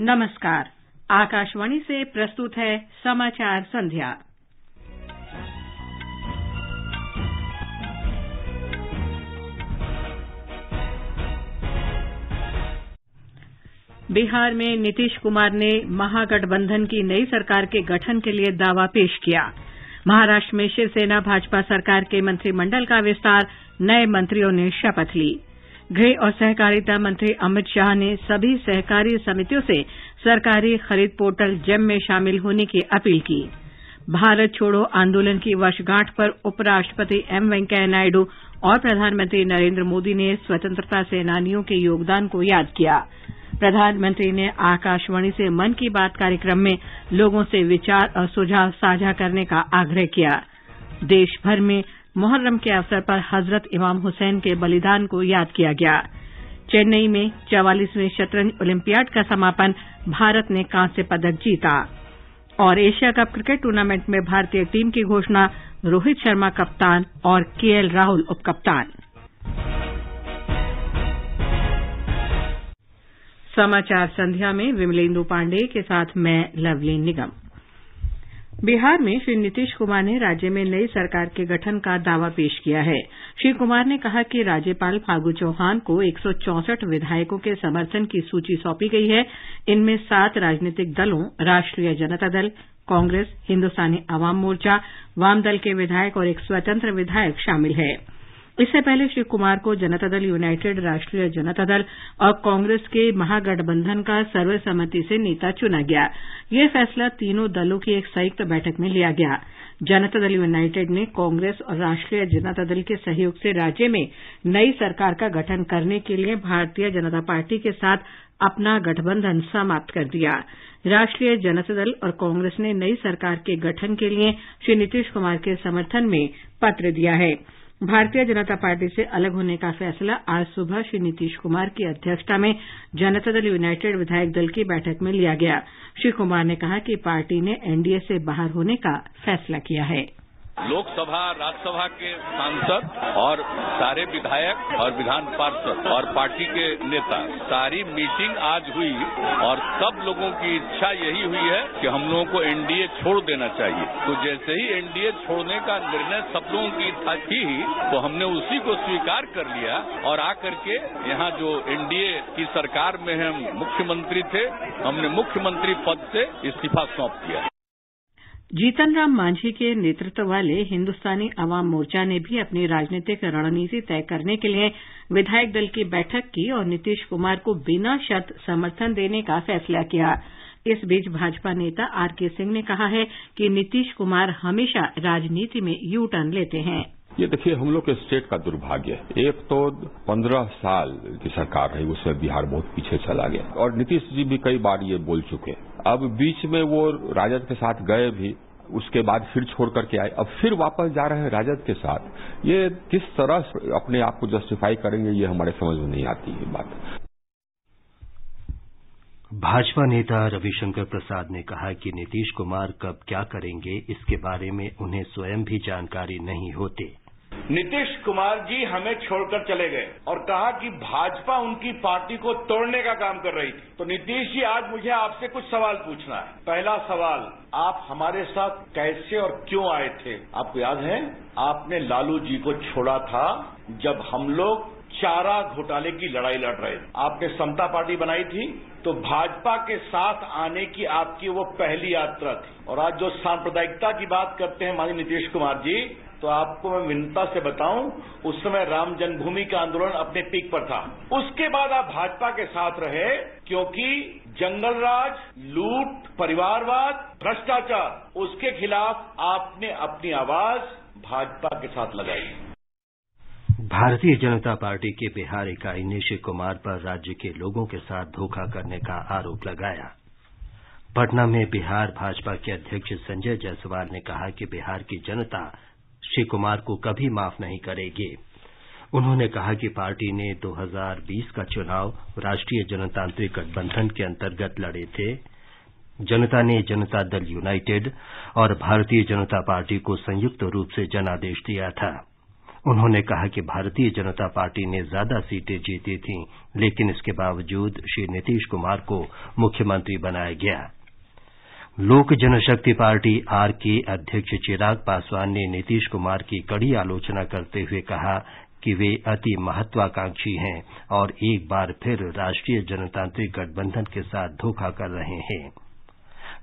नमस्कार। आकाशवाणी से प्रस्तुत है समाचार संध्या। बिहार में नीतीश कुमार ने महागठबंधन की नई सरकार के गठन के लिए दावा पेश किया। महाराष्ट्र में शिवसेना, भाजपा सरकार के मंत्रिमंडल का विस्तार नये मंत्रियों ने शपथ ली। गृह और सहकारिता मंत्री अमित शाह ने सभी सहकारी समितियों से सरकारी खरीद पोर्टल जेम में शामिल होने की अपील की। भारत छोड़ो आंदोलन की वर्षगांठ पर उपराष्ट्रपति एम वेंकैया नायडू और प्रधानमंत्री नरेंद्र मोदी ने स्वतंत्रता सेनानियों के योगदान को याद किया। प्रधानमंत्री ने आकाशवाणी से मन की बात कार्यक्रम में लोगों से विचार और सुझाव साझा करने का आग्रह किया। देश भर में मुहर्रम के अवसर पर हज़रत इमाम हुसैन के बलिदान को याद किया गया। चेन्नई में चवालीसवें शतरंज ओलिम्पियाड का समापन भारत ने कांस्य पदक जीता। और एशिया कप क्रिकेट टूर्नामेंट में भारतीय टीम की घोषणा रोहित शर्मा कप्तान और केएल राहुल उपकप्तान। समाचार संध्या में विमलेंदु पांडेय के साथ मैं लवली निगम। बिहार में श्री नीतीश कुमार ने राज्य में नई सरकार के गठन का दावा पेश किया है। श्री कुमार ने कहा कि राज्यपाल फागू चौहान को एक सौ चौसठ विधायकों के समर्थन की सूची सौंपी गई है। इनमें सात राजनीतिक दलों, राष्ट्रीय जनता दल, कांग्रेस हिन्दुस्तानी अवाम मोर्चा, वाम दल के विधायक और एक स्वतंत्र विधायक शामिल हैं। इससे पहले श्री कुमार को जनता दल, यूनाइटेड राष्ट्रीय जनता दल और कांग्रेस के महागठबंधन का सर्वसम्मति से नेता चुना गया। यह फैसला तीनों दलों की एक संयुक्त बैठक में लिया गया। जनता दल, यूनाइटेड ने कांग्रेस और राष्ट्रीय जनता दल के सहयोग से राज्य में नई सरकार का गठन करने के लिए भारतीय जनता पार्टी के साथ अपना गठबंधन समाप्त कर दिया। राष्ट्रीय जनता दल और कांग्रेस ने नई सरकार के गठन के लिए श्री नीतीश कुमार के समर्थन में पत्र दिया है। भारतीय जनता पार्टी से अलग होने का फैसला आज सुबह श्री नीतीश कुमार की अध्यक्षता में जनता दल यूनाइटेड विधायक दल की बैठक में लिया गया। श्री कुमार ने कहा कि पार्टी ने एनडीए से बाहर होने का फैसला किया है। लोकसभा, राज्यसभा के सांसद और सारे विधायक और विधान पार्षद और पार्टी के नेता। सारी मीटिंग आज हुई और सब लोगों की इच्छा यही हुई है कि हम लोगों को एनडीए छोड़ देना चाहिए। तो जैसे ही एनडीए छोड़ने का निर्णय सब लोगों की था की तो हमने उसी को स्वीकार कर लिया और आकर के यहाँ जो एनडीए की सरकार में हम मुख्यमंत्री थे, हमने मुख्यमंत्री पद से इस्तीफा सौंप दिया। जीतन राम मांझी के नेतृत्व वाले हिन्दुस्तानी अवाम मोर्चा ने भी अपनी राजनीतिक रणनीति तय करने के लिए विधायक दल की बैठक की और नीतीश कुमार को बिना शर्त समर्थन देने का फैसला किया। इस बीच भाजपा नेता आर के सिंह ने कहा है कि नीतीश कुमार हमेशा राजनीति में यू टर्न लेते हैं। ये देखिए, हम लोग के स्टेट का दुर्भाग्य है। एक तो पंद्रह साल की सरकार रही, उसमें बिहार बहुत पीछे चला गया। और नीतीश जी भी कई बार ये बोल चुके अब बीच में वो राजद के साथ गए भी उसके बाद फिर छोड़ करके आए। अब फिर वापस जा रहे हैं राजद के साथ। ये किस तरह अपने आप को जस्टिफाई करेंगे, ये हमारे समझ में नहीं आती है बात। भाजपा नेता रविशंकर प्रसाद ने कहा कि नीतीश कुमार कब क्या करेंगे, इसके बारे में उन्हें स्वयं भी जानकारी नहीं होती। नीतीश कुमार जी हमें छोड़कर चले गए और कहा कि भाजपा उनकी पार्टी को तोड़ने का काम कर रही थी। तो नीतीश जी, आज मुझे आपसे कुछ सवाल पूछना है। पहला सवाल, आप हमारे साथ कैसे और क्यों आए थे? आपको याद है, आपने लालू जी को छोड़ा था जब हम लोग चारा घोटाले की लड़ाई लड़ रहे थे। आपने समता पार्टी बनाई थी तो भाजपा के साथ आने की आपकी वो पहली यात्रा थी। और आज जो सांप्रदायिकता की बात करते हैं माननीय नीतीश कुमार जी तो आपको मैं विनता से बताऊँ, उस समय राम जन्मभूमि का आंदोलन अपने पीक पर था। उसके बाद आप भाजपा के साथ रहे, क्योंकि जंगल राज लूट, परिवारवाद, भ्रष्टाचार, उसके खिलाफ आपने अपनी आवाज़ भाजपा के साथ लगाई। भारतीय जनता पार्टी के बिहार इकाई ने श्री कुमार पर राज्य के लोगों के साथ धोखा करने का आरोप लगाया। पटना में बिहार भाजपा के अध्यक्ष संजय जायसवाल ने कहा कि बिहार की जनता श्री कुमार को कभी माफ़ नहीं करेगी। उन्होंने कहा कि पार्टी ने 2020 का चुनाव राष्ट्रीय जनतांत्रिक गठबंधन के अंतर्गत लड़े थे। जनता ने जनता दल यूनाइटेड और भारतीय जनता पार्टी को संयुक्त रूप से जनादेश दिया था। उन्होंने कहा कि भारतीय जनता पार्टी ने ज़्यादा सीटें जीती थीं, लेकिन इसके बावजूद श्री नीतीश कुमार को मुख्यमंत्री बनाया गया। लोक जनशक्ति पार्टी आर के अध्यक्ष चिराग पासवान ने नीतीश कुमार की कड़ी आलोचना करते हुए कहा कि वे अति महत्वाकांक्षी हैं और एक बार फिर राष्ट्रीय जनतांत्रिक गठबंधन के साथ धोखा कर रहे हैं।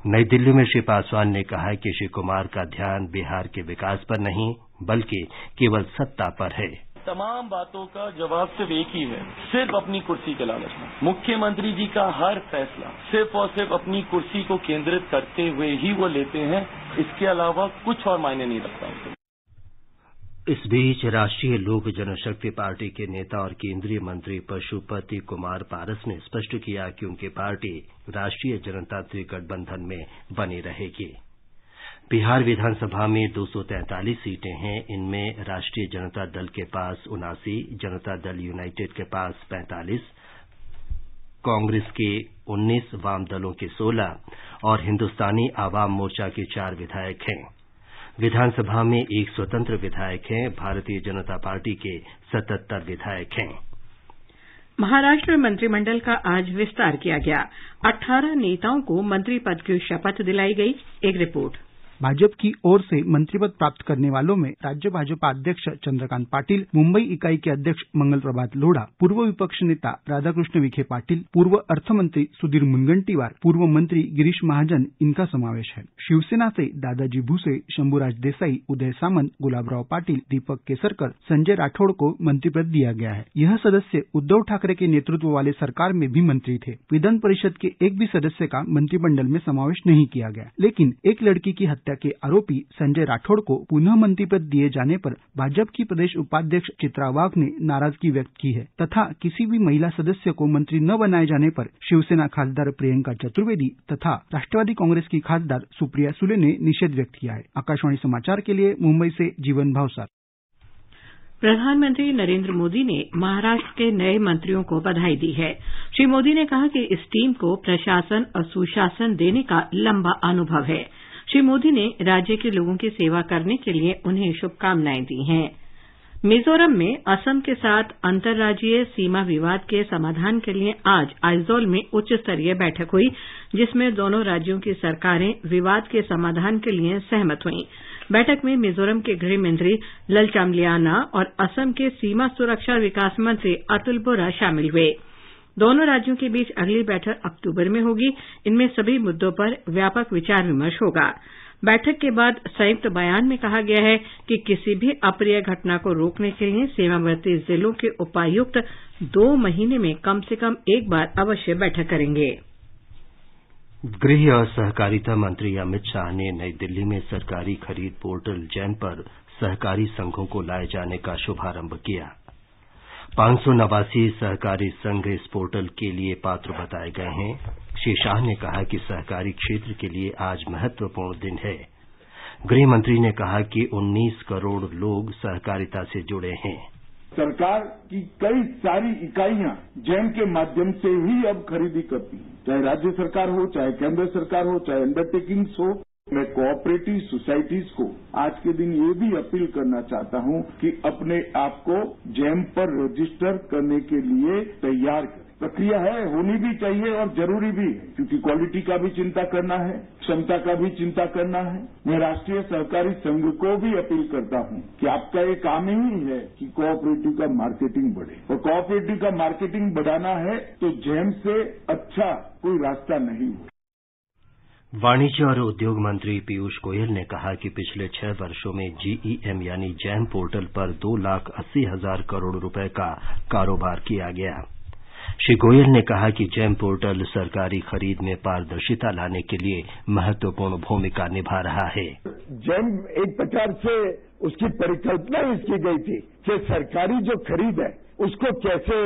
नई दिल्ली में श्री पासवान ने कहा कि श्री कुमार का ध्यान बिहार के विकास पर नहीं, बल्कि केवल सत्ता पर है। तमाम बातों का जवाब सिर्फ़ एक ही है, सिर्फ़ अपनी कुर्सी के लालच में। मुख्यमंत्री जी का हर फैसला सिर्फ़ और सिर्फ़ अपनी कुर्सी को केंद्रित करते हुए ही वो लेते हैं, इसके अलावा कुछ और मायने नहीं रखता इस बीच राष्ट्रीय लोक जनशक्ति पार्टी के नेता और केंद्रीय मंत्री पशुपति कुमार पारस ने स्पष्ट किया कि उनकी पार्टी राष्ट्रीय जनतांत्रिक गठबंधन में बनी रहेगी। बिहार विधानसभा में 243 सीटें हैं। इनमें राष्ट्रीय जनता दल के पास उनासी, जनता दल यूनाइटेड के पास 45 कांग्रेस के 19 वाम दलों के 16 और हिन्दुस्तानी आवाम मोर्चा के चार विधायक हैं। विधानसभा में एक स्वतंत्र विधायक हैं। भारतीय जनता पार्टी के सतहत्तर विधायक हैं। महाराष्ट्र मंत्रिमंडल का आज विस्तार किया गया। अट्ठारह नेताओं को मंत्री पद की शपथ दिलाई गई। एक रिपोर्ट। भाजप की ओर से मंत्री पद प्राप्त करने वालों में राज्य भाजपा अध्यक्ष चंद्रकांत पाटिल, मुंबई इकाई के अध्यक्ष मंगल प्रभात लोढ़ा, पूर्व विपक्ष नेता राधाकृष्ण विखे पाटिल, पूर्व अर्थमंत्री सुधीर मुनगंटीवार, पूर्व मंत्री गिरीश महाजन, इनका समावेश है। शिवसेना से दादाजी भूसे, शंभूराज देसाई, उदय सामंत, गुलाबराव पाटिल, दीपक केसरकर, संजय राठौड़ को मंत्री पद दिया गया है। यह सदस्य उद्धव ठाकरे के नेतृत्व वाले सरकार में भी मंत्री थे। विधान परिषद के एक भी सदस्य का मंत्रिमंडल में समावेश नहीं किया गया। लेकिन एक लड़की की हत्या हत्या के आरोपी संजय राठौड़ को पुनः मंत्री पद दिए जाने पर भाजपा की प्रदेश उपाध्यक्ष चित्रा वाघ ने नाराज़गी व्यक्त की है तथा किसी भी महिला सदस्य को मंत्री न बनाए जाने पर शिवसेना खासदार प्रियंका चतुर्वेदी तथा राष्ट्रवादी कांग्रेस की खासदार सुप्रिया सुले ने निषेध व्यक्त किया है। आकाशवाणी समाचार के लिए मुंबई से जीवन भावसार। प्रधानमंत्री नरेंद्र मोदी ने महाराष्ट्र के नए मंत्रियों को बधाई दी है। श्री मोदी ने कहा कि इस टीम को प्रशासन और सुशासन देने का लंबा अनुभव है। श्री मोदी ने राज्य के लोगों की सेवा करने के लिए उन्हें शुभकामनाएँ दी हैं। मिजोरम में असम के साथ अंतर्राज्यीय सीमा विवाद के समाधान के लिए आज आइजोल में उच्च स्तरीय बैठक हुई, जिसमें दोनों राज्यों की सरकारें विवाद के समाधान के लिए सहमत हुईं। बैठक में मिजोरम के गृह मंत्री ललचामलियाना और असम के सीमा सुरक्षा विकास मंत्री अतुल बोरा शामिल हुए। दोनों राज्यों के बीच अगली बैठक अक्टूबर में होगी। इनमें सभी मुद्दों पर व्यापक विचार विमर्श होगा। बैठक के बाद संयुक्त बयान में कहा गया है कि किसी भी अप्रिय घटना को रोकने के लिए सीमावर्ती जिलों के उपायुक्त दो महीने में कम से कम एक बार अवश्य बैठक करेंगे। गृह और सहकारिता मंत्री अमित शाह ने नई दिल्ली में सरकारी खरीद पोर्टल जैन पर सहकारी संघों को लाए जाने का शुभारंभ किया। पाँच सौ नवासी सहकारी संघ इस पोर्टल के लिए पात्र बताए गए हैं। श्री शाह ने कहा कि सहकारी क्षेत्र के लिए आज महत्वपूर्ण दिन है। गृह मंत्री ने कहा कि 19 करोड़ लोग सहकारिता से जुड़े हैं। सरकार की कई सारी इकाइयाँ जैन के माध्यम से ही अब खरीदी करती हैं। चाहे राज्य सरकार हो, चाहे केंद्र सरकार हो, चाहे अंडरटेकिंग्स हो मैं कोऑपरेटिव सोसाइटीज को आज के दिन ये भी अपील करना चाहता हूँ कि अपने आप को जैम पर रजिस्टर करने के लिए तैयार करें। प्रक्रिया है, होनी भी चाहिए और ज़रूरी भी है, क्योंकि क्वालिटी का भी चिंता करना है, क्षमता का भी चिंता करना है। मैं राष्ट्रीय सहकारी संघ को भी अपील करता हूँ कि आपका ये काम ही है कि कोऑपरेटिव का मार्केटिंग बढ़े। और कोऑपरेटिव का मार्केटिंग बढ़ाना है तो जैम से अच्छा कोई रास्ता नहीं हो वाणिज्य और उद्योग मंत्री पीयूष गोयल ने कहा कि पिछले छह वर्षों में जीईएम यानी जैम पोर्टल पर दो लाख अस्सी हज़ार करोड़ रुपए का कारोबार किया गया। श्री गोयल ने कहा कि जैम पोर्टल सरकारी खरीद में पारदर्शिता लाने के लिए महत्वपूर्ण भूमिका निभा रहा है। जैम एक प्रकार से उसकी परिकल्पना इसकी गई थी कि सरकारी जो खरीद है, उसको कैसे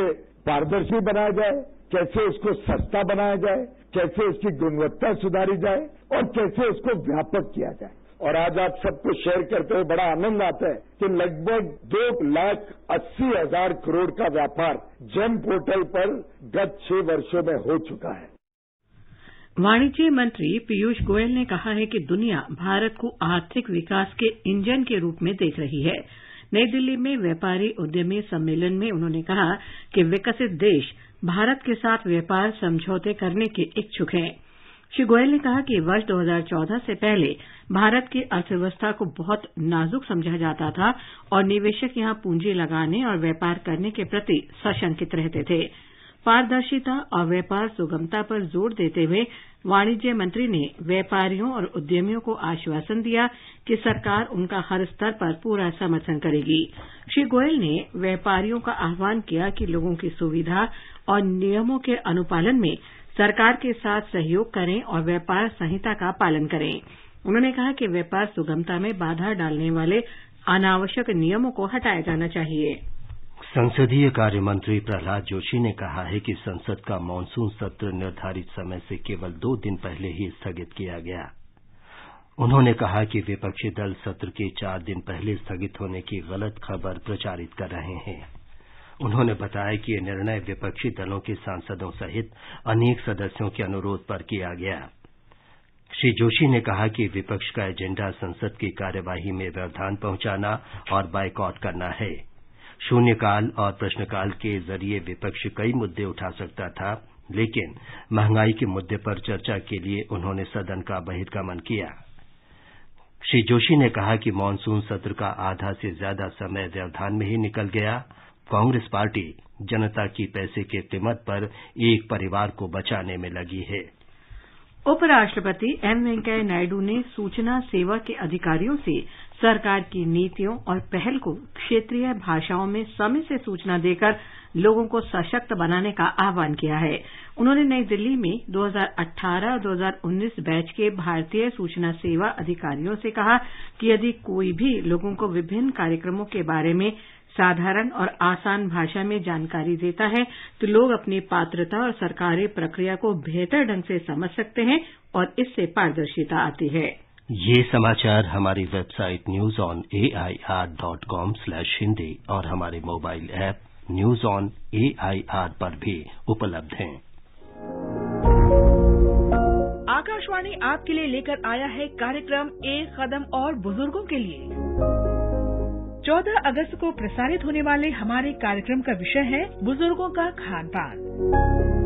पारदर्शी बनाया जाए, कैसे उसको सस्ता बनाया जाए कैसे उसकी गुणवत्ता सुधारी जाए और कैसे उसको व्यापक किया जाए। और आज आप सबको शेयर करते हुए बड़ा आनंद आता है कि लगभग दो लाख अस्सी हज़ार करोड़ का व्यापार जन पोर्टल पर गत छह वर्षों में हो चुका है। वाणिज्य मंत्री पीयूष गोयल ने कहा है कि दुनिया भारत को आर्थिक विकास के इंजन के रूप में देख रही है। नई दिल्ली में व्यापारी उद्यमी सम्मेलन में उन्होंने कहा कि विकसित देश भारत के साथ व्यापार समझौते करने के इच्छुक हैं। श्री गोयल ने कहा कि वर्ष 2014 से पहले भारत की अर्थव्यवस्था को बहुत नाजुक समझा जाता था और निवेशक यहाँ पूंजी लगाने और व्यापार करने के प्रति सशंकित रहते थे। पारदर्शिता और व्यापार सुगमता पर ज़ोर देते हुए वाणिज्य मंत्री ने व्यापारियों और उद्यमियों को आश्वासन दिया कि सरकार उनका हर स्तर पर पूरा समर्थन करेगी। श्री गोयल ने व्यापारियों का आह्वान किया कि लोगों की सुविधा और नियमों के अनुपालन में सरकार के साथ सहयोग करें और व्यापार संहिता का पालन करें। उन्होंने कहा कि व्यापार सुगमता में बाधा डालने वाले अनावश्यक नियमों को हटाया जाना चाहिए। संसदीय कार्य मंत्री प्रहलाद जोशी ने कहा है कि संसद का मानसून सत्र निर्धारित समय से केवल दो दिन पहले ही स्थगित किया गया। उन्होंने कहा कि विपक्षी दल सत्र के चार दिन पहले स्थगित होने की गलत खबर प्रचारित कर रहे हैं। उन्होंने बताया कि यह निर्णय विपक्षी दलों के सांसदों सहित अनेक सदस्यों के अनुरोध पर किया गया। श्री जोशी ने कहा कि विपक्ष का एजेंडा संसद की कार्यवाही में व्यवधान पहुंचाना और बाइकआउट करना है। शून्यकाल और प्रश्नकाल के ज़रिए विपक्ष कई मुद्दे उठा सकता था, लेकिन महँगाई के मुद्दे पर चर्चा के लिए उन्होंने सदन का बहिर्गमन किया। श्री जोशी ने कहा कि मानसून सत्र का आधा से ज़्यादा समय व्यवधान में ही निकल गया। कांग्रेस पार्टी जनता की पैसे की कीमत पर एक परिवार को बचाने में लगी है। उपराष्ट्रपति एम वेंकैया नायडू ने सूचना सेवा के अधिकारियों से सरकार की नीतियों और पहल को क्षेत्रीय भाषाओं में समय से सूचना देकर लोगों को सशक्त बनाने का आह्वान किया है। उन्होंने नई दिल्ली में 2018-2019 बैच के भारतीय सूचना सेवा अधिकारियों से कहा कि यदि कोई भी लोगों को विभिन्न कार्यक्रमों के बारे में साधारण और आसान भाषा में जानकारी देता है तो लोग अपनी पात्रता और सरकारी प्रक्रिया को बेहतर ढंग से समझ सकते हैं और इससे पारदर्शिता आती है। ये समाचार हमारी website news on A I R dot com slash Hindi और हमारे mobile app news on A I R पर भी उपलब्ध हैं। आकाशवाणी आपके लिए लेकर आया है कार्यक्रम एक कदम और बुज़ुर्गों के लिए। 14 अगस्त को प्रसारित होने वाले हमारे कार्यक्रम का विषय है बुज़ुर्गों का खान पान।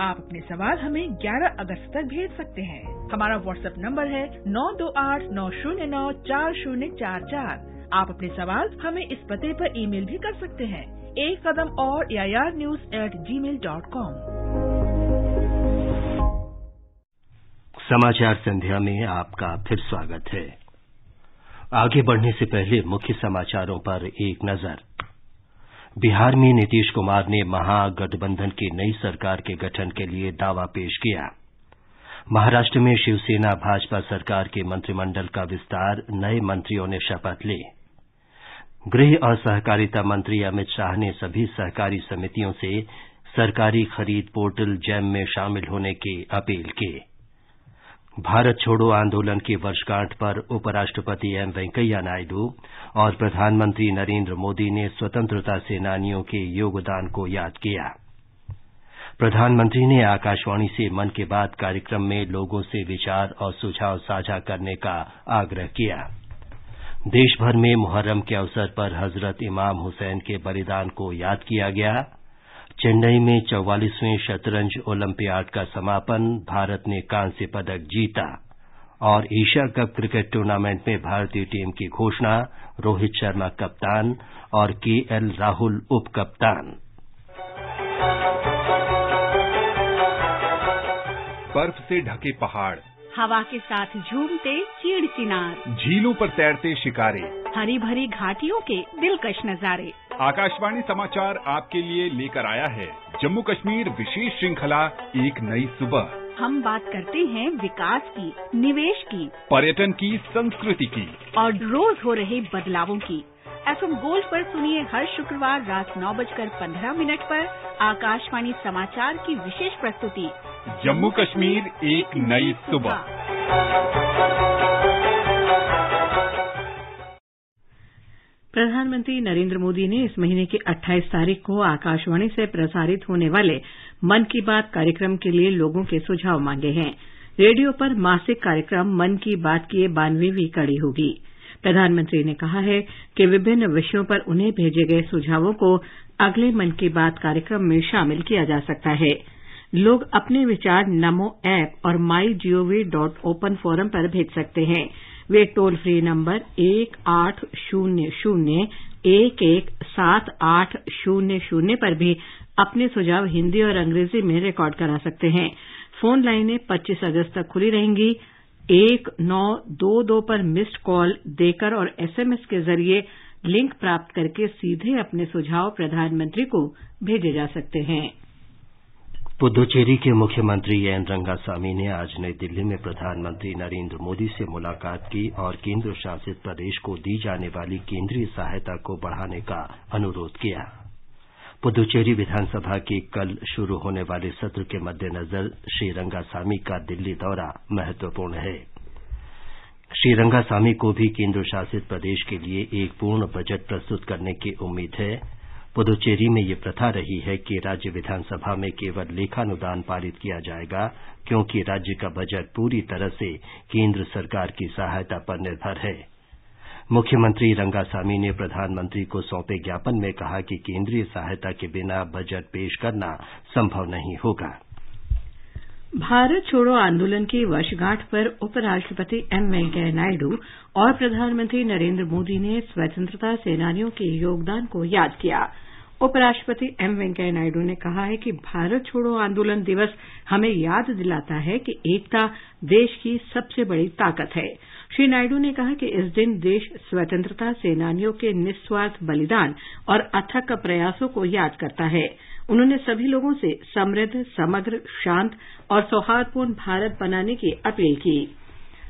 आप अपने सवाल हमें 11 अगस्त तक भेज सकते हैं। हमारा व्हाट्सएप नंबर है नौ दो आठ नौ शून्य नौ चार शून्य चार चार। आप अपने सवाल हमें इस पते पर ईमेल भी कर सकते हैं। एक कदम और A I R news at G mail dot com समाचार संध्या में आपका फिर स्वागत है। आगे बढ़ने से पहले मुख्य समाचारों पर एक नज़र। बिहार में नीतीश कुमार ने महागठबंधन की नई सरकार के गठन के लिए दावा पेश किया। महाराष्ट्र में शिवसेना, भाजपा सरकार के मंत्रिमंडल का विस्तार, नए मंत्रियों ने शपथ ली। गृह और सहकारिता मंत्री अमित शाह ने सभी सहकारी समितियों से सरकारी खरीद पोर्टल जैम में शामिल होने की अपील की। भारत छोड़ो आंदोलन की वर्षगांठ पर उपराष्ट्रपति एम वेंकैया नायडू और प्रधानमंत्री नरेंद्र मोदी ने स्वतंत्रता सेनानियों के योगदान को याद किया। प्रधानमंत्री ने आकाशवाणी से मन की बात कार्यक्रम में लोगों से विचार और सुझाव साझा करने का आग्रह किया। देशभर में मुहर्रम के अवसर पर हज़रत इमाम हुसैन के बलिदान को याद किया गया। चेन्नई में चौवालीसवें शतरंज ओलंपियाड का समापन भारत ने कांस्य पदक जीता और एशिया कप क्रिकेट टूर्नामेंट में भारतीय टीम की घोषणा रोहित शर्मा कप्तान और के एल राहुल उप कप्तान बर्फ़ से ढके पहाड़। हवा के साथ झूमते चीड़ चिनार झीलों पर तैरते शिकारे। हरी भरी घाटियों के दिलकश नजारे। आकाशवाणी समाचार आपके लिए लेकर आया है। जम्मू कश्मीर विशेष श्रृंखला एक नई सुबह। हम बात करते हैं विकास की निवेश की पर्यटन की संस्कृति की। और रोज हो रहे बदलावों की। एफ़ एम गोल्ड पर सुनिए हर शुक्रवार रात नौ बजकर पंद्रह मिनट पर आकाशवाणी समाचार की विशेष प्रस्तुति। जम्मू कश्मीर एक नई सुबह। प्रधानमंत्री नरेंद्र मोदी ने इस महीने की 28 तारीख को आकाशवाणी से प्रसारित होने वाले मन की बात कार्यक्रम के लिए लोगों के सुझाव मांगे हैं। रेडियो पर मासिक कार्यक्रम मन की बात की ये बानहवीं कड़ी होगी। प्रधानमंत्री ने कहा है कि विभिन्न विषयों पर उन्हें भेजे गए सुझावों को अगले मन की बात कार्यक्रम में शामिल किया जा सकता है। लोग अपने विचार नमो ऐप और my GOV dot open forum पर भेज सकते हैं। वे टोल फ्री नंबर एक आठ शून्य शून्य, एक एक सात आठ शून्य शून्य पर भी अपने सुझाव हिंदी और अंग्रेज़ी में रिकॉर्ड करा सकते हैं। फ़ोन लाइनें 25 अगस्त तक खुली रहेंगी। एक नौ दो दो पर मिस्ड कॉल देकर और एसएमएस के ज़रिए लिंक प्राप्त करके सीधे अपने सुझाव प्रधानमंत्री को भेजे जा सकते हैं। पुद्दुचेरी के मुख्यमंत्री एन रंगासामी ने आज नई दिल्ली में प्रधानमंत्री नरेंद्र मोदी से मुलाकात की और केंद्र शासित प्रदेश को दी जाने वाली केंद्रीय सहायता को बढ़ाने का अनुरोध किया। पुद्दुचेरी विधानसभा के कल शुरू होने वाले सत्र के मद्देनजर श्री रंगासामी का दिल्ली दौरा महत्वपूर्ण है। श्री रंगासामी को भी केंद्र शासित प्रदेश के लिए एक पूर्ण बजट प्रस्तुत करने की उम्मीद है। पुदुचेरी में ये प्रथा रही है कि राज्य विधानसभा में केवल लेखानुदान पारित किया जाएगा, क्योंकि राज्य का बजट पूरी तरह से केंद्र सरकार की सहायता पर निर्भर है। मुख्यमंत्री रंगासामी ने प्रधानमंत्री को सौंपे ज्ञापन में कहा कि केंद्रीय सहायता के बिना बजट पेश करना संभव नहीं होगा। भारत छोड़ो आंदोलन की वर्षगांठ पर उपराष्ट्रपति एम वेंकैया नायडू और प्रधानमंत्री नरेंद्र मोदी ने स्वतंत्रता सेनानियों के योगदान को याद किया। उपराष्ट्रपति एम वेंकैया नायडू ने कहा है कि भारत छोड़ो आंदोलन दिवस हमें याद दिलाता है कि एकता देश की सबसे बड़ी ताकत है। श्री नायडू ने कहा कि इस दिन देश स्वतंत्रता सेनानियों के निस्वार्थ बलिदान और अथक प्रयासों को याद करता है। उन्होंने सभी लोगों से समृद्ध, समग्र, शांत और सौहार्दपूर्ण भारत बनाने की अपील की।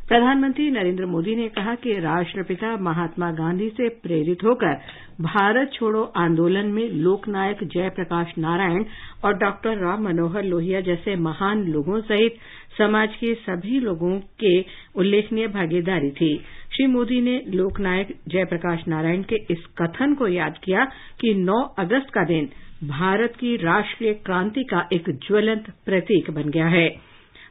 प्रधानमंत्री नरेंद्र मोदी ने कहा कि राष्ट्रपिता महात्मा गांधी से प्रेरित होकर भारत छोड़ो आंदोलन में लोकनायक जयप्रकाश नारायण और डॉक्टर राम मनोहर लोहिया जैसे महान लोगों सहित समाज के सभी लोगों के उल्लेखनीय भागीदारी थी। श्री मोदी ने लोकनायक जयप्रकाश नारायण के इस कथन को याद किया कि 9 अगस्त का दिन भारत की राष्ट्रीय क्रांति का एक ज्वलंत प्रतीक बन गया है।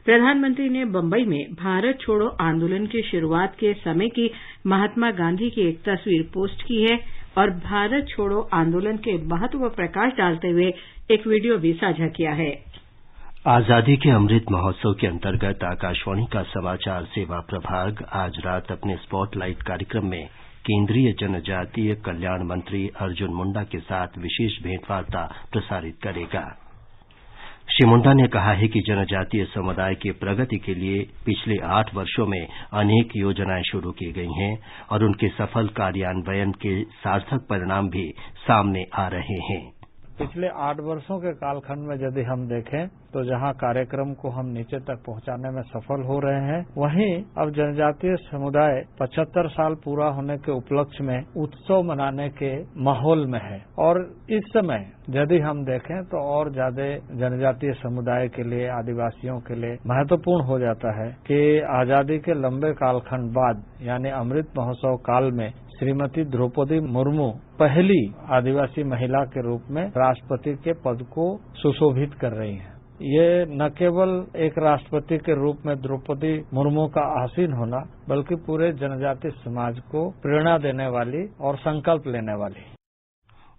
प्रधानमंत्री ने बम्बई में भारत छोड़ो आंदोलन की शुरुआत के समय की महात्मा गांधी की एक तस्वीर पोस्ट की है और भारत छोड़ो आंदोलन के महत्व पर प्रकाश डालते हुए एक वीडियो भी साझा किया है। आज़ादी के अमृत महोत्सव के अंतर्गत आकाशवाणी का समाचार सेवा प्रभाग आज रात अपने स्पॉटलाइट कार्यक्रम में केंद्रीय जनजातीय कल्याण मंत्री अर्जुन मुंडा के साथ विशेष भेंटवार्ता प्रसारित करेगा। श्री मुंडा ने कहा है कि जनजातीय समुदाय की प्रगति के लिए पिछले आठ वर्षो में अनेक योजनाएँ शुरू की गई हैं और उनके सफल कार्यान्वयन के सार्थक परिणाम भी सामने आ रहे हैं। पिछले आठ वर्षों के कालखंड में यदि हम देखें तो जहाँ कार्यक्रम को हम नीचे तक पहुँचाने में सफल हो रहे हैं, वहीं अब जनजातीय समुदाय 75 साल पूरा होने के उपलक्ष्य में उत्सव मनाने के माहौल में है। और इस समय यदि हम देखें तो और ज़्यादा जनजातीय समुदाय के लिए, आदिवासियों के लिए महत्वपूर्ण हो जाता है कि आज़ादी के लंबे कालखंड बाद, यानी अमृत महोत्सव काल में श्रीमती द्रौपदी मुर्मू पहली आदिवासी महिला के रूप में राष्ट्रपति के पद को सुशोभित कर रही हैं। ये न केवल एक राष्ट्रपति के रूप में द्रौपदी मुर्मू का आसीन होना, बल्कि पूरे जनजाति समाज को प्रेरणा देने वाली और संकल्प लेने वाली।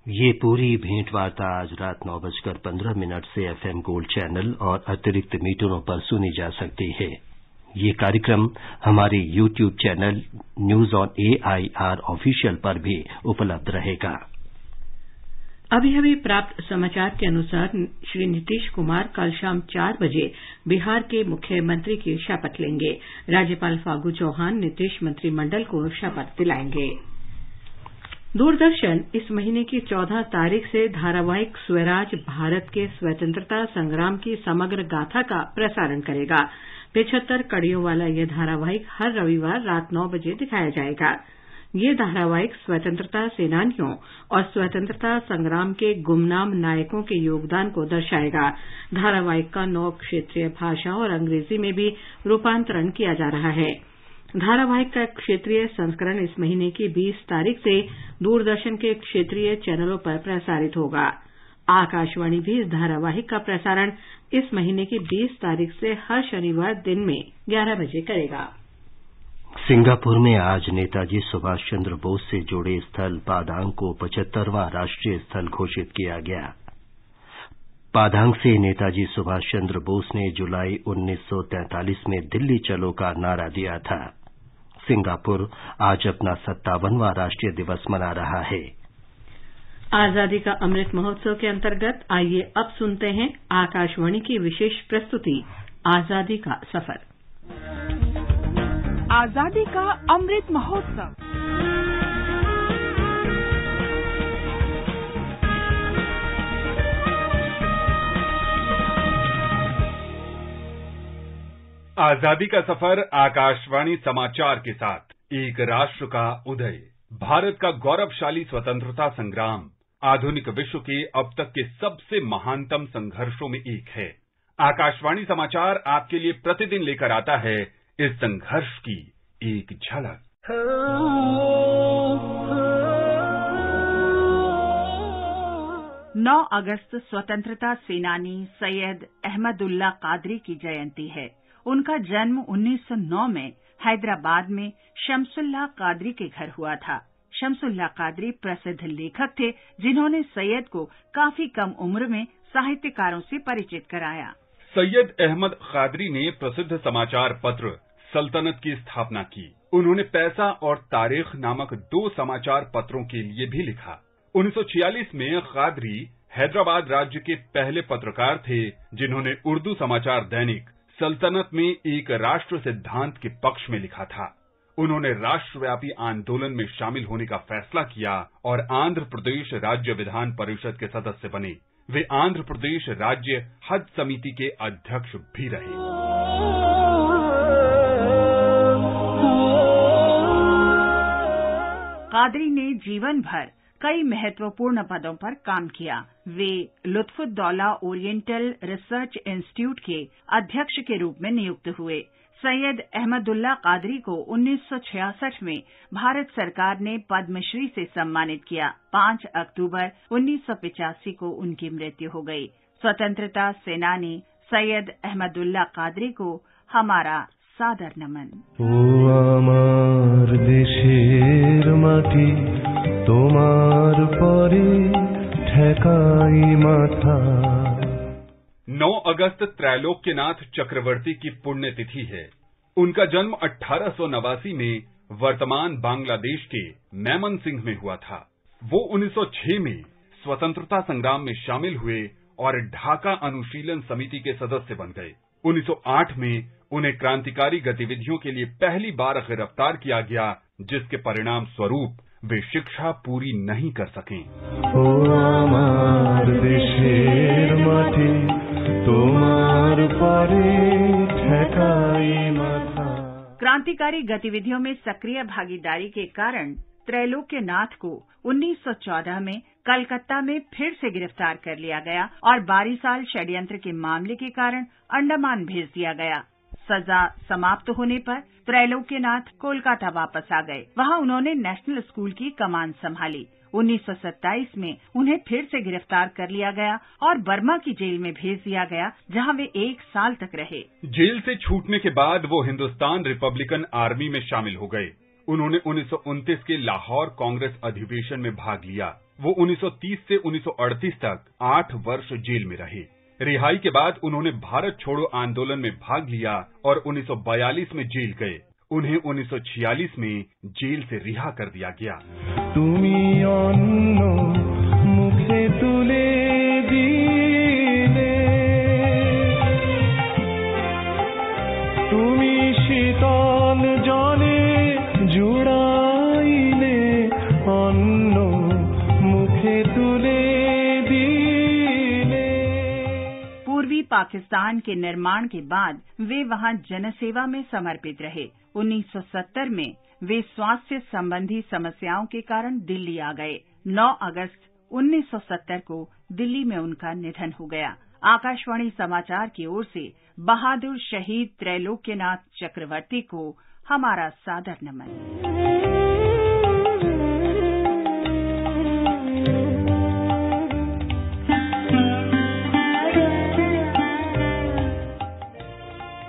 ये पूरी भेंटवार्ता आज रात नौ बजकर पंद्रह मिनट से एफएम गोल्ड चैनल और अतिरिक्त मीटरों पर सुनी जा सकती है। ये कार्यक्रम हमारे tube channel news on AIR official पर भी उपलब्ध रहेगा। अभी अभी प्राप्त समाचार के अनुसार श्री नीतीश कुमार कल शाम चार बजे बिहार के मुख्यमंत्री की शपथ लेंगे। राज्यपाल फागू चौहान नीतीश मंत्रिमंडल को शपथ दिलाएँगे। दूरदर्शन इस महीने की चौदह तारीख से धारावाहिक स्वराज भारत के स्वतंत्रता संग्राम की समग्र गाथा का प्रसारण करेगा। पिछहत्तर कड़ियों वाला यह धारावाहिक हर रविवार रात नौ बजे दिखाया जाएगा। ये धारावाहिक स्वतंत्रता सेनानियों और स्वतंत्रता संग्राम के गुमनाम नायकों के योगदान को दर्शाएगा। धारावाहिक का नौ क्षेत्रीय भाषा और अंग्रेज़ी में भी रूपांतरण किया जा रहा है। धारावाहिक का क्षेत्रीय संस्करण इस महीने की 20 तारीख से दूरदर्शन के क्षेत्रीय चैनलों पर प्रसारित होगा। आकाशवाणी भी इस धारावाहिक का प्रसारण इस महीने की 20 तारीख से हर शनिवार दिन में 11 बजे करेगा। सिंगापुर में आज नेताजी सुभाष चंद्र बोस से जुड़े स्थल पादांग को पचहत्तरवां राष्ट्रीय स्थल घोषित किया गया। पादांग से नेताजी सुभाष चंद्र बोस ने जुलाई 1943 में दिल्ली चलो का नारा दिया था। सिंगापुर आज अपना सत्तावनवां राष्ट्रीय दिवस मना रहा है। आज़ादी का अमृत महोत्सव के अंतर्गत आइए अब सुनते हैं आकाशवाणी की विशेष प्रस्तुति आज़ादी का सफ़र। आज़ादी का अमृत महोत्सव। आज़ादी का सफ़र आकाशवाणी समाचार के साथ। एक राष्ट्र का उदय। भारत का गौरवशाली स्वतंत्रता संग्राम। आधुनिक विश्व के अब तक के सबसे महानतम संघर्षों में एक है। आकाशवाणी समाचार आपके लिए प्रतिदिन लेकर आता है इस संघर्ष की एक झलक। नौ अगस्त स्वतंत्रता सेनानी सैयद अहमदुल्ला कादरी की जयंती है। उनका जन्म 1909 में हैदराबाद में शमसुल्ला कादरी के घर हुआ था। शमसुल्ला कादरी प्रसिद्ध लेखक थे, जिन्होंने सैयद को काफ़ी कम उम्र में साहित्यकारों से परिचित कराया। सैयद अहमद कादरी ने प्रसिद्ध समाचार पत्र सल्तनत की स्थापना की। उन्होंने पैसा और तारीख नामक दो समाचार पत्रों के लिए भी लिखा। 1946 में कादरी हैदराबाद राज्य के पहले पत्रकार थे, जिन्होंने उर्दू समाचार दैनिक सल्तनत में एक राष्ट्र सिद्धांत के पक्ष में लिखा था। उन्होंने राष्ट्रव्यापी आंदोलन में शामिल होने का फैसला किया और आंध्र प्रदेश राज्य विधान परिषद के सदस्य बने। वे आंध्र प्रदेश राज्य हज समिति के अध्यक्ष भी रहे। कादरी ने जीवन भर कई महत्वपूर्ण पदों पर काम किया। वे लुत्फुद्दौला ओरिएंटल रिसर्च इंस्टीट्यूट के अध्यक्ष के रूप में नियुक्त हुए। सैयद अहमदुल्ला कादरी को 1966 में भारत सरकार ने पद्मश्री से सम्मानित किया 5 अक्टूबर 1985 को उनकी मृत्यु हो गई स्वतंत्रता सेनानी सैयद अहमदुल्ला कादरी को हमारा सादर नमन ও আমার দেশের মাটি তোমার পরে ঠেকাই মাথা 9 अगस्त त्रैलोक्यनाथ चक्रवर्ती की पुण्यतिथि है। उनका जन्म अठारह में वर्तमान बांग्लादेश के मैमन सिंह में हुआ था। वो 1906 में स्वतंत्रता संग्राम में शामिल हुए और ढाका अनुशीलन समिति के सदस्य बन गए। 1908 में उन्हें क्रांतिकारी गतिविधियों के लिए पहली बार गिरफ़्तार किया गया, जिसके परिणाम स्वरूप वे शिक्षा पूरी नहीं कर सके। क्रांतिकारी गतिविधियों में सक्रिय भागीदारी के कारण त्रैलोक्यनाथ को 1914 में कलकत्ता में फिर से गिरफ़्तार कर लिया गया और 12 साल षड्यंत्र के मामले के कारण अंडमान भेज दिया गया। सजा समाप्त होने पर त्रैलोक्यनाथ कोलकाता वापस आ गए। वहाँ उन्होंने नेशनल स्कूल की कमान संभाली। 1927 में उन्हें फिर से गिरफ़्तार कर लिया गया और बर्मा की जेल में भेज दिया गया जहाँ वे एक साल तक रहे। जेल से छूटने के बाद वो हिंदुस्तान रिपब्लिकन आर्मी में शामिल हो गए। उन्होंने 1929 के लाहौर कांग्रेस अधिवेशन में भाग लिया। वो 1930 से 1938 तक आठ वर्ष जेल में रहे। रिहाई के बाद उन्होंने भारत छोड़ो आंदोलन में भाग लिया और 1942 में जेल गए। उन्हें 1946 में जेल से रिहा कर दिया गया। অন্য মুখে তুলে দিলে তুমি শীতল জলে জুড়াইলে অন্য মুখে তুলে দিলে पूर्वी पाकिस्तान के निर्माण के बाद वे वहां जनसेवा में समर्पित रहे 1970 में वे स्वास्थ्य संबंधी समस्याओं के कारण दिल्ली आ गए। 9 अगस्त 1970 को दिल्ली में उनका निधन हो गया। आकाशवाणी समाचार की ओर से बहादुर शहीद त्रैलोक्यनाथ चक्रवर्ती को हमारा सादर नमन।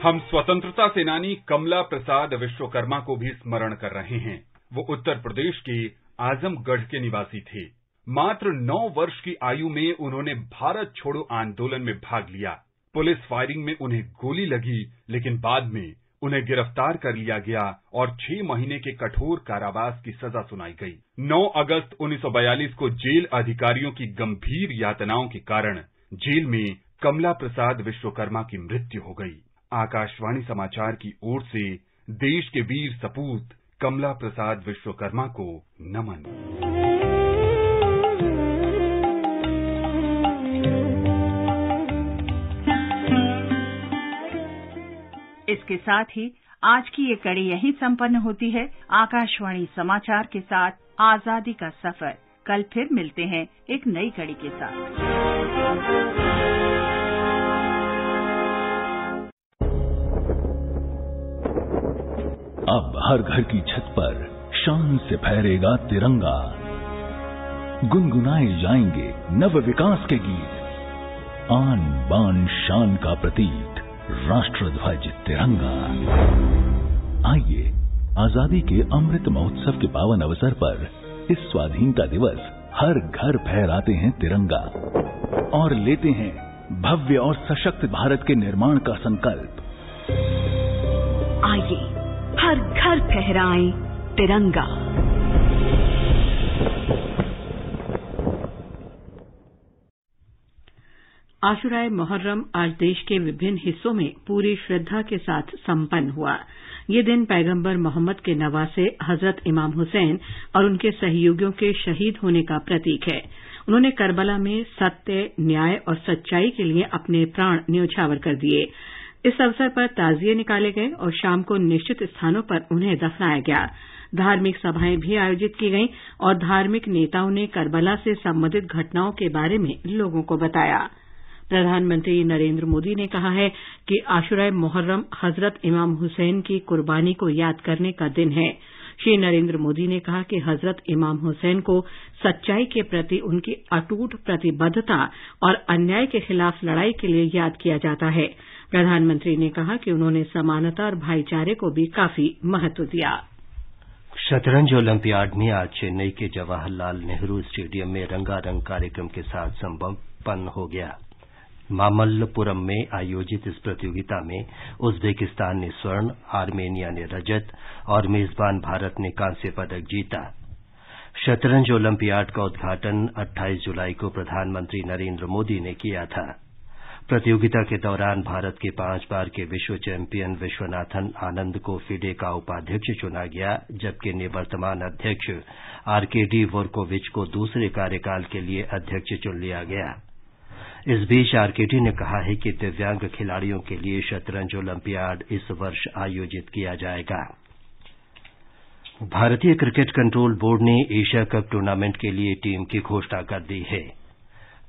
हम स्वतंत्रता सेनानी कमला प्रसाद विश्वकर्मा को भी स्मरण कर रहे हैं। वो उत्तर प्रदेश के आजमगढ़ के निवासी थे। मात्र नौ वर्ष की आयु में उन्होंने भारत छोड़ो आंदोलन में भाग लिया। पुलिस फायरिंग में उन्हें गोली लगी, लेकिन बाद में उन्हें गिरफ़्तार कर लिया गया और छह महीने के कठोर कारावास की सजा सुनाई गई। 9 अगस्त 1942 को जेल अधिकारियों की गंभीर यातनाओं के कारण जेल में कमला प्रसाद विश्वकर्मा की मृत्यु हो गई। आकाशवाणी समाचार की ओर से देश के वीर सपूत कमला प्रसाद विश्वकर्मा को नमन। इसके साथ ही आज की ये कड़ी यहीं संपन्न होती है। आकाशवाणी समाचार के साथ आज़ादी का सफ़र। कल फिर मिलते हैं एक नई कड़ी के साथ। अब हर घर की छत पर शान से फहरेगा तिरंगा। गुनगुनाए जाएँगे नव विकास के गीत। आन बान शान का प्रतीक राष्ट्रध्वज तिरंगा। आइए, आज़ादी के अमृत महोत्सव के पावन अवसर पर इस स्वाधीनता दिवस हर घर फहराते हैं तिरंगा और लेते हैं भव्य और सशक्त भारत के निर्माण का संकल्प। आइए हर घर फहराएँ तिरंगा। आशुराय मोहर्रम आज देश के विभिन्न हिस्सों में पूरी श्रद्धा के साथ संपन्न हुआ। ये दिन पैगंबर मोहम्मद के नवासे हज़रत इमाम हुसैन और उनके सहयोगियों के शहीद होने का प्रतीक है। उन्होंने करबला में सत्य, न्याय और सच्चाई के लिए अपने प्राण न्यौछावर कर दिए। इस अवसर पर ताजिए निकाले गए और शाम को निश्चित स्थानों पर उन्हें दफनाया गया। धार्मिक सभाएँ भी आयोजित की गईं और धार्मिक नेताओं ने करबला से संबंधित घटनाओं के बारे में लोगों को बताया। प्रधानमंत्री नरेंद्र मोदी ने कहा है कि आशुराय मोहर्रम हज़रत इमाम हुसैन की कुर्बानी को याद करने का दिन है। श्री नरेंद्र मोदी ने कहा कि हज़रत इमाम हुसैन को सच्चाई के प्रति उनकी अटूट प्रतिबद्धता और अन्याय के खिलाफ लड़ाई के लिए याद किया जाता है। प्रधानमंत्री ने कहा कि उन्होंने समानता और भाईचारे को भी काफ़ी महत्व दिया। शतरंज ओलंपियाड में आज चेन्नई के जवाहरलाल नेहरू स्टेडियम में रंगारंग कार्यक्रम के साथ संपन्न हो गया। मामल्लपुरम में आयोजित इस प्रतियोगिता में उज्बेकिस्तान ने स्वर्ण, आर्मेनिया ने रजत और मेजबान भारत ने कांस्य पदक जीता। शतरंज ओलंपियाड का उद्घाटन 28 जुलाई को प्रधानमंत्री नरेंद्र मोदी ने किया था। प्रतियोगिता के दौरान भारत के पाँच बार के विश्व चैंपियन विश्वनाथन आनंद को फिडे का उपाध्यक्ष चुना गया, जबकि निवर्तमान अध्यक्ष आरकेडी वोरकोविच को दूसरे कार्यकाल के लिए अध्यक्ष चुन लिया गया। इस बीच आरकेडी ने कहा है कि दिव्यांग खिलाड़ियों के लिए शतरंज ओलंपियाड इस वर्ष आयोजित किया जाएगा। भारतीय क्रिकेट कंट्रोल बोर्ड ने एशिया कप टूर्नामेंट के लिए टीम की घोषणा कर दी है।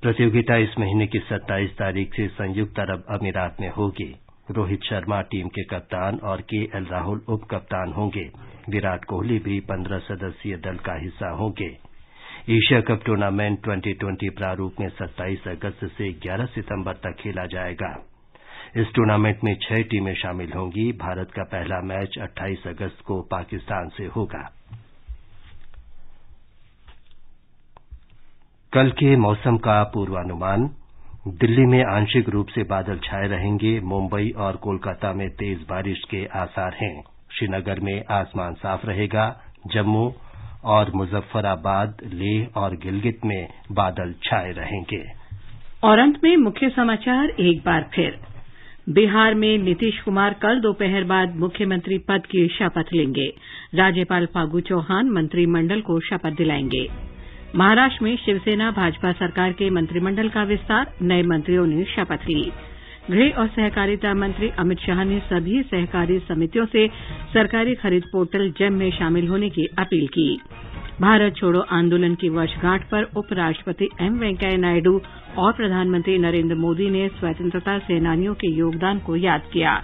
प्रतियोगिता इस महीने की 27 तारीख से संयुक्त अरब अमीरात में होगी। रोहित शर्मा टीम के कप्तान और के एल राहुल उप कप्तान होंगे। विराट कोहली भी पंद्रह सदस्यीय दल का हिस्सा होंगे। एशिया कप टूर्नामेंट 2020 प्रारूप में 27 अगस्त से 11 सितंबर तक खेला जाएगा। इस टूर्नामेंट में छह टीमें शामिल होंगी। भारत का पहला मैच 28 अगस्त को पाकिस्तान से होगा। कल के मौसम का पूर्वानुमान। दिल्ली में आंशिक रूप से बादल छाए रहेंगे। मुंबई और कोलकाता में तेज बारिश के आसार हैं। श्रीनगर में आसमान साफ़ रहेगा। जम्मू और मुजफ्फराबाद, लेह और गिलगित में बादल छाए रहेंगे। और अंत में मुख्य समाचार एक बार फिर। बिहार में नीतीश कुमार कल दोपहर बाद मुख्यमंत्री पद की शपथ लेंगे। राज्यपाल फागू चौहान मंत्रिमंडल को शपथ दिलाएँगे। महाराष्ट्र में शिवसेना, भाजपा सरकार के मंत्रिमंडल का विस्तार, नए मंत्रियों ने शपथ ली। गृह और सहकारिता मंत्री अमित शाह ने सभी सहकारी समितियों से सरकारी खरीद पोर्टल जेम में शामिल होने की अपील की। भारत छोड़ो आंदोलन की वर्षगांठ पर उपराष्ट्रपति एम वेंकैया नायडू और प्रधानमंत्री नरेंद्र मोदी ने स्वतंत्रता सेनानियों के योगदान को याद किया।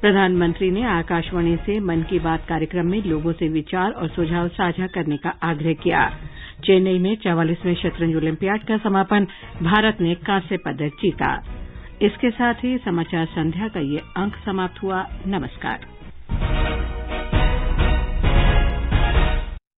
प्रधानमंत्री ने आकाशवाणी से मन की बात कार्यक्रम में लोगों से विचार और सुझाव साझा करने का आग्रह किया। चेन्नई में चौवालीसवें शतरंज ओलंपियाड का समापन, भारत ने कांस्य पदक जीता। इसके साथ ही समाचार संध्या का ये अंक समाप्त हुआ। नमस्कार।